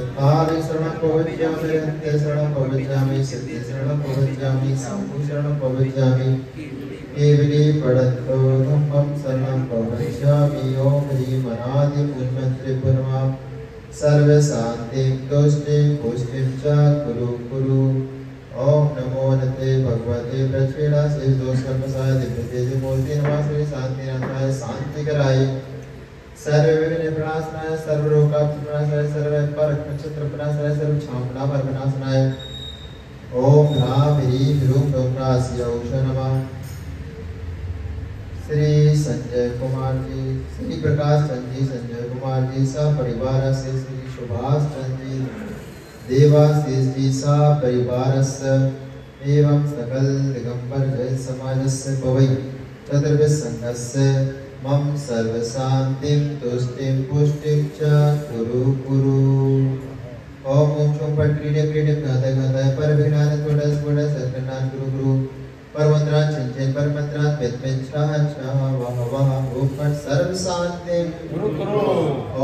तत्पारी शरणं प्रवज्यामि अन्त्य शरणं प्रवज्यामि सिद्धि शरणं प्रवज्यामि साहु शरणं प्रवज्यामि केवले पडतो धम्मं शरणं प्रवक्ष्यामि ॐ ह्रीं अनादिं उन्मन्त्रिपुर्मां सर्वशान्तिं तुष्टिं, पुष्टिं च कुरु कुरु। ॐ नमो नते भगवते प्रक्षेणासे दोषकर्मसाय दिव्यतेज मूर्ति नमाश्री शान्तिनाथाय, शान्तिकराय। सर्वविघ्न प्रणाशनाय सर्वरोगाप्तनाशाय सर्वपर नक्षत्र प्रणाशनाय सर्वक्षामनापर प्रणाशनाय ॐ ह्रां ह्रीं ह्रूं ह्रौं औष नमः श्री संजय कुमार जी श्री प्रकाश चंद जी संजय कुमार जी सा से श्री सुभाष चंद जी देवाशीष जी सा एवं सकल दिगंबर मम सर्वशान्तिं तुष्टिं पुष्टिं च कुरु कुरु। ओम ओम शोम पट क्रीडे क्रीडे गाता पर विघ्नान थोड़ा थोड़ा सत्कनान गुरु गुरु। छाह छाह वाह वाह ओम पट सर्व शांति गुरु गुरु।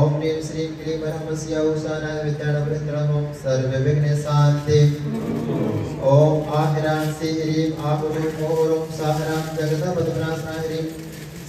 ओम नीम श्री क्लीं परमस्य उषाना विद्याण वृत्रम ओम सर्व विघ्न शांति ओम आहिरान से ह्रीं आहुरुं मोहुरुं साहरां जगत पद्मनासना ह्रीं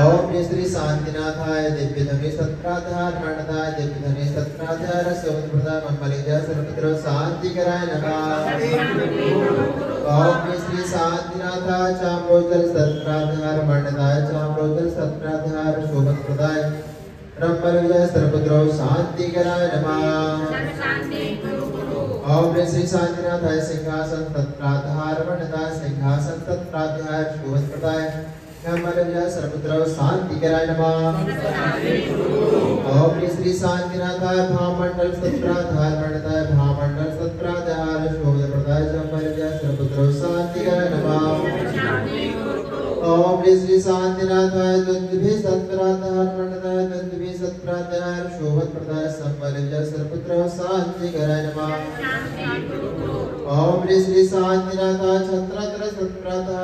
ओम ह्रीं श्री शांतिनाथाय दिव्य धनुष सत्राधार मंडलाय दिव्य धनुष सत्राधार शोभन प्रदाय अम्बल विजय सर्वद्रव शांतिग्राय नमः। ओम श्री शांतिनाथाय चाम्रोजल सत्राधार मंडलाय चाम्रोजल सत्राधार शोभन प्रदाय ब्रह्म विजय सर्वद्रव शांति कराय नमः। ओम श्री शांतिनाथाय सिंहासन सत्राधार मंडलाय सिंहासन सत्राधार शोभन प्रदाय ब्रह्म विजय सर्वद्रव शांति कराय नमः ओम श्री शांतिनाथाय भामंडल सत्राधार मंडलाय भामंडल सत्राधार शोभन प्रदाय ब्रह्म विजय शांति कराय नमः ओम श्री शांतिनाथाय द्वंद्वे सत्प्रातः मंडलाय द्वंद्वे सत्प्रातः शोभन प्रदाय सर्वत्र शांति कराय नमः। ओम श्री शांतिनाथाय छत्रत्र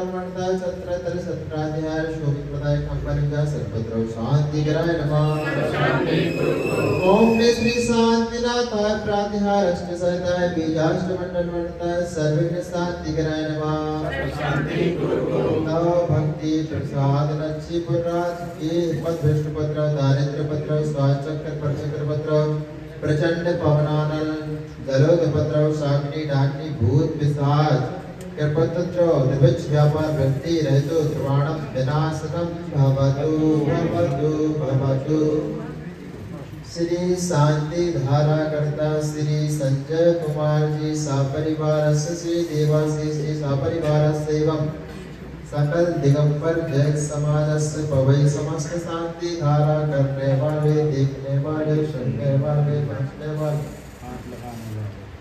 मंडलाय छत्रत्र सत्प्रातः शोभन प्रदाय संबलित सर्वत्र शांति कराय नमः। ओम श्री शांतिनाथाय प्रातिहार अष्ट सहिताय बीजाष्ट मंडल मंडलाय सर्वज्ञ शांति कराय नमः शांति नव भक्ति प्रसाद लक्ष्मी पुराज के पद भ्रष्ट पत्र दारिद्र पत्र स्वाचक्र परचक्र पत्र प्रचंड पवनानल जलोद पत्र शाग्नि डाग्नि भूत पिशाच कृपत्र निवच व्यापार व्यक्ति रहतो ध्रुवाणम विनाशनम भवतु भवतु भवतु। श्री शांति धारा करता श्री संजय कुमार जी सपरिवार श्री देवासी, श्री सपरिवार एवं सकल दिगंबर जय समाज से पवई समस्त शांति धारा करने वाले देखने वाले सुनने वाले पहुँचने वाले।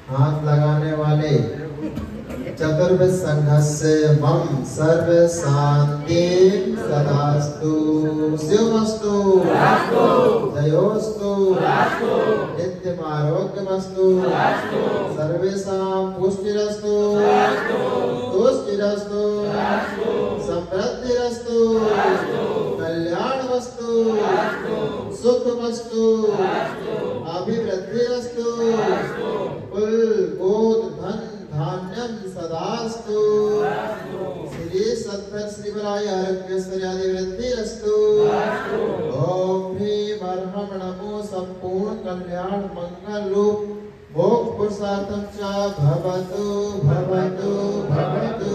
हाथ लगाने वाले। चतुर्विध संघस्य मम सर्व शांति सदास्तु। शिवमस्तु। जयोस्तु। नित्यम आरोग्यमस्तु सर्वेषां पुष्टिरस्तु। तुष्टिरस्तु समृद्धिरस्तु कल्याणमस्तु सुखमस्तु अभिवृद्धिरस्तु कुल गोत्र धन धान्यम सदास्तु श्री सद्भर श्री बलाय आरोग्यस्वर्यादि वृद्धिरस्तु ओम भीम अर्हम नमो संपूर्ण कल्याण मंगल रूप मोक्ष पुरुषार्थम च भवतु भवतु भवतु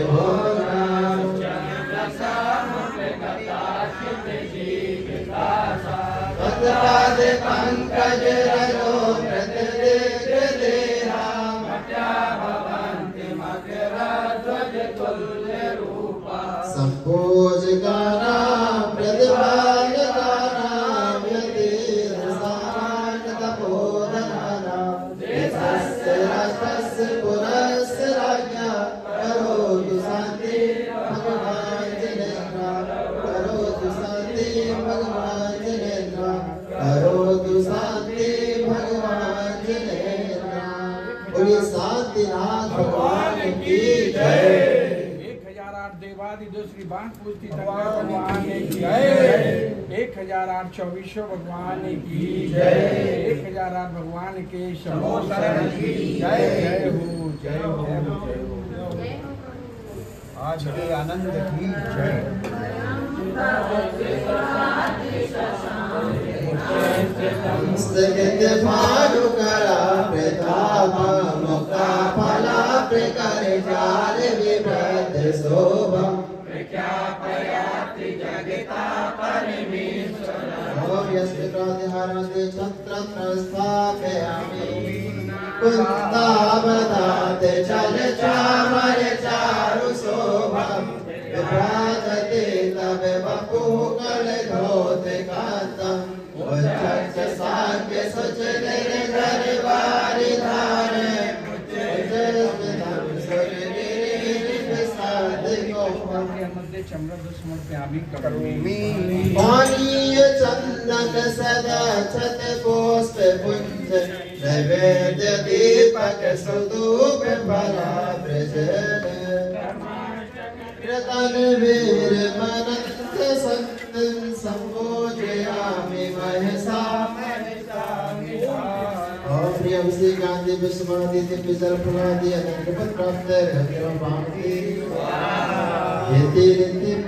संपूजकाना प्रतिभागाना व्यतिरसायन तपोधनाना देशस्य राष्ट्रस्य पुरस्य राज्ञा भगवान् जिनेन्द्र भगवान् देवादि दो श्री बाण पूजती भगवान की जय। एक हज़ार आठ चौबीसों भगवान की जय। एक हज़ार आठ भगवान के शरण की जय। जय। हो जय हो जय हो आज के आनंद की जय। प्रताप मुक्ता फला प्रकर जाल विभ्रत शोभम। ओम यस्य प्रातिहारते छत्रत्र स्थापयामि कुन्तावदाते चल चामर चारु शोभम विभ्राजते तव वपुः कल धोते कान्तम् पानीय चंदन सदा छत पुष्प पुंज नैवेद्य दीपक सुधूप भरा रतन वीर मनंत संतन संबोधयामि महसा श्री गांधी विश्वमादि दिव्य जल प्रणादि अनंत प्राप्त रत्न पावती Gente, gente,